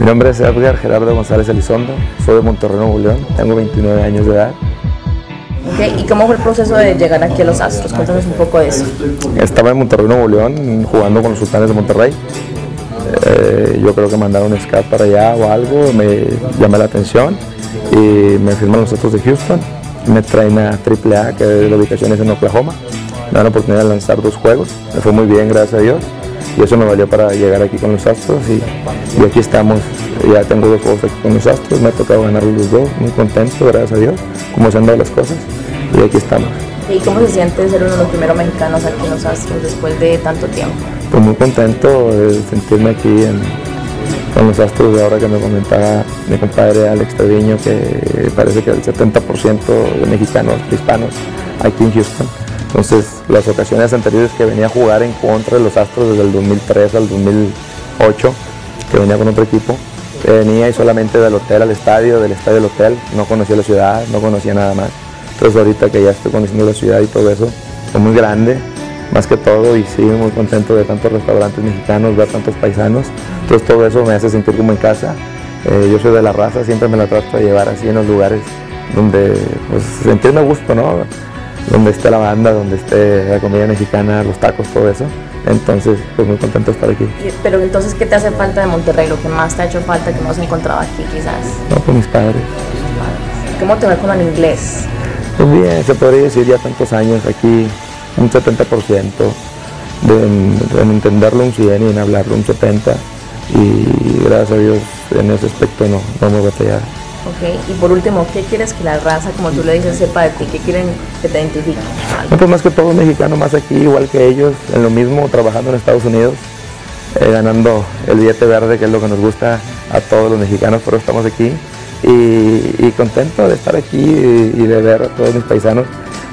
Mi nombre es Edgar Gerardo González Elizondo, soy de Monterrey, Nuevo León, tengo 29 años de edad. ¿Y cómo fue el proceso de llegar aquí a los Astros? Cuéntanos un poco de eso. Estaba en Monterrey, Nuevo León, jugando con los Sultanes de Monterrey. Eh, yo creo que mandaron un scout para allá o algo, me llamé la atención y me firman los Astros de Houston. Me traen a AAA, que la ubicación es en Oklahoma. Me dan la oportunidad de lanzar dos juegos. Me fue muy bien, gracias a Dios. Y eso me valió para llegar aquí con los Astros y, y aquí estamos. Ya tengo dos juegos aquí con los Astros, me ha tocado ganar los dos, muy contento, gracias a Dios, como se han dado las cosas. Y aquí estamos. ¿Y cómo se siente ser uno de los primeros mexicanos aquí en los Astros después de tanto tiempo? Pues muy contento de sentirme aquí en, con los Astros de ahora que me comentaba mi compadre Alex Treviño que parece que el 70% de mexicanos, hispanos, aquí en Houston. Entonces, las ocasiones anteriores que venía a jugar en contra de los Astros desde el 2003 al 2008, que venía con otro equipo, venía y solamente del hotel al estadio, del estadio al hotel, no conocía la ciudad, no conocía nada más. Entonces ahorita que ya estoy conociendo la ciudad y todo eso, es muy grande, más que todo, y sí, muy contento de tantos restaurantes mexicanos, ver tantos paisanos. Entonces todo eso me hace sentir como en casa. Eh, yo soy de la raza, siempre me la trato de llevar así en los lugares donde pues, sentirme a gusto, ¿no? Donde esté la banda, donde esté la comida mexicana, los tacos, todo eso. Entonces, pues muy contento de estar aquí. Pero entonces, ¿qué te hace falta de Monterrey? Lo que más te ha hecho falta que no has encontrado aquí, quizás. No, pues mis padres. ¿Cómo te va con el inglés? Pues bien, se podría decir ya tantos años aquí, un 70% de, en entenderlo un 100 y en hablarlo un 70 y gracias a Dios en ese aspecto no, no me batallar. Ok, y por último, ¿qué quieres que la raza, como tú le dices, sepa de ti? ¿Qué quieren que te identifiquen? No, pues más que todo mexicano, más aquí, igual que ellos, en lo mismo, trabajando en Estados Unidos, eh, ganando el billete verde, que es lo que nos gusta a todos los mexicanos, pero estamos aquí y, contento de estar aquí y, de ver a todos mis paisanos,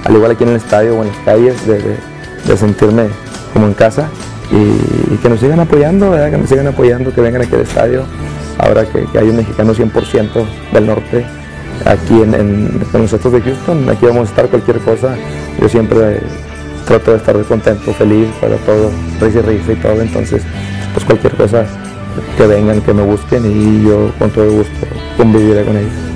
al igual aquí en el estadio o en las calles, de sentirme como en casa y, y, que nos sigan apoyando, ¿verdad? que nos sigan apoyando, que vengan aquí al estadio, ahora que, hay un mexicano 100% del norte aquí en, nosotros de Houston, aquí vamos a estar cualquier cosa, yo siempre trato de estar contento, feliz para todo, risa y risa y todo, entonces pues cualquier cosa que vengan, que me busquen y yo con todo gusto conviviré con ellos.